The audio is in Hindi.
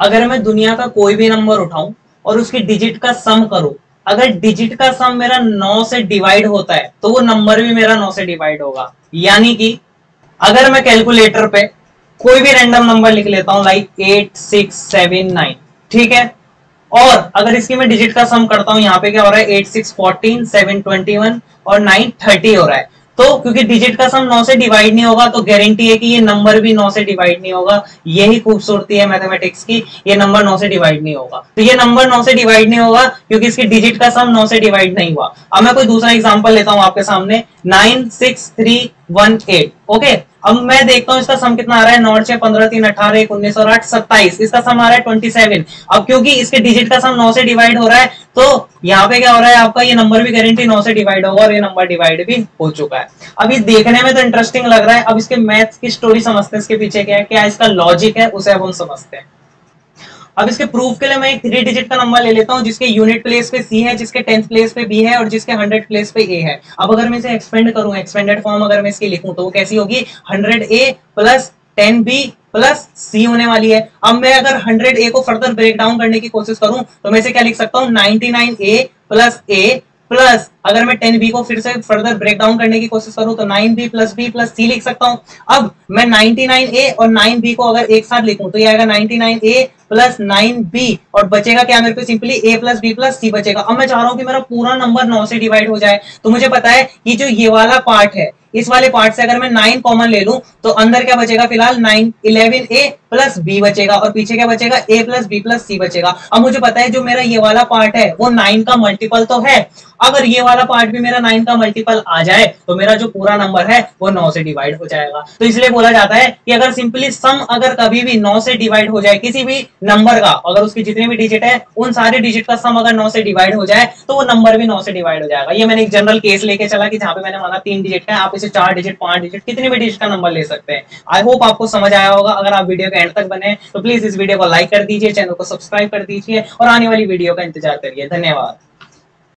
अगर मैं दुनिया का कोई भी नंबर उठाऊं और उसकी डिजिट का सम करूँ, अगर डिजिट का सम मेरा नौ से डिवाइड होता है तो वो नंबर भी मेरा नौ से डिवाइड होगा। यानी कि अगर मैं कैलकुलेटर पे कोई भी रैंडम नंबर लिख लेता हूँ like eight six seven nine ठीक है? और अगर इसकी मैं डिजिट का सम करता हूँ, यहाँ पे क्या हो रहा है? Eight six fourteen seven twenty one और नाइन थर्टी हो रहा है। तो क्योंकि डिजिट का सम नौ से डिवाइड नहीं होगा तो गारंटी है कि ये नंबर भी नौ से डिवाइड नहीं होगा। यही खूबसूरती है मैथमेटिक्स की, ये नंबर नौ से डिवाइड नहीं होगा। तो ये नंबर नौ से डिवाइड नहीं होगा, क्योंकि इसकी डिजिट का सम नौ से डिवाइड नहीं हुआ। अब मैं कोई दूसरा एग्ज़ाम्पल लेता हूँ आपके सामने। Nine six three one eight okay अब मैं देखता हूँ इसका सम कितना आ रहा है, नौ, छह, पंद्रह, तीन, अठारह, एक, उन्नीस और आठ, सत्ताईस। इसका सम आ रहा है ट्वेंटी सेवन अब क्योंकि इसके डिजिट का सम नौ से डिवाइड हो रहा है तो यहाँ पे क्या हो रहा है आपका? ये नंबर भी गारंटी नौ से डिवाइड होगा और ये नंबर डिवाइड भी हो चुका है। अब ये देखने में तो इंटरेस्टिंग लग रहा है। अब इसके मैथ्स की स्टोरी समझते हैं, इसके पीछे क्या है, क्या इसका लॉजिक है, उसे अब हम समझते हैं। अब इसके प्रूफ के लिए मैं एक थ्री डिजिट का नंबर ले लेता हूँ, जिसके यूनिट प्लेस पे सी है, जिसके टेंथ प्लेस पे बी है और जिसके हंड्रेड प्लेस पे ए है। अब अगर मैं इसे एक्सपेंड करूँ एक्सपेंडेड फॉर्म अगर मैं इसकी लिखूं तो वो कैसी होगी? Hundred A plus ten B plus C होने वाली है। अब मैं अगर हंड्रेड ए को फर्दर ब्रेक डाउन करने की कोशिश करूँ तो मैं इसे क्या लिख सकता हूँ? Ninety nine A plus A plus अगर मैं टेन बी को फिर से फर्दर ब्रेक डाउन करने की कोशिश करूँ तो nine B plus B plus C लिख सकता हूँ। अब मैं नाइनटी नाइन ए और नाइन बी को अगर एक साथ लिखूं तो ये आएगा ninety nine A plus nine B और बचेगा क्या मेरे को? Simply A plus B plus C बचेगा। अब मैं चाह रहा हूँ कि मेरा पूरा नंबर नौ से डिवाइड हो जाए। तो मुझे पता है कि जो ये वाला पार्ट है इस वाले पार्ट से अगर मैं नाइन कॉमन ले लूँ तो अंदर क्या बचेगा फ़िलहाल? Nine eleven A plus B बचेगा और पीछे क्या बचेगा? A plus B plus C बचेगा। अब मुझे पता है जो मेरा ये वाला पार्ट है, वो नाइन का मल्टीपल तो है। अगर ये वाला पार्ट भी मेरा नाइन का मल्टीपल आ जाए तो मेरा जो पूरा नंबर है, वो नौ से डिवाइड हो जाएगा। तो इसलिए बोला जाता है कि अगर सिंपली सम अगर कभी भी नौ से डिवाइड हो जाए, किसी भी नंबर का, अगर उसकी जितने भी डिजिट है, उन सारे डिजिट का सम अगर नौ से डिवाइड हो जाए तो वो नंबर भी नौ से डिवाइड हो जाएगा। ये मैंने एक जनरल केस लेके चला कि जहाँ पे मैंने माना तीन डिजिट का आप इसे चार डिजिट पाँच डिजिट कितनी भी डिजिट का नंबर ले सकते हैं। आई होप आपको समझ आया होगा। अगर आप वीडियो के एंड तक बने तो प्लीज़ इस वीडियो को लाइक कर दीजिए चैनल को सब्सक्राइब कर दीजिए और आने वाली वीडियो का इंतज़ार करिए। धन्यवाद।